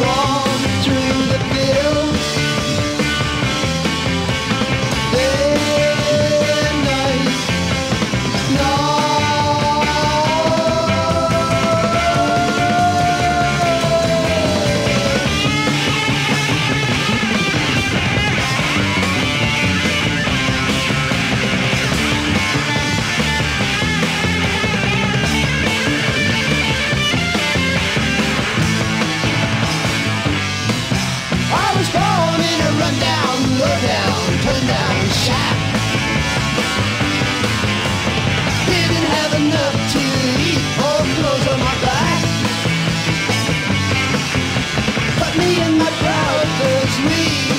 wall. sweet.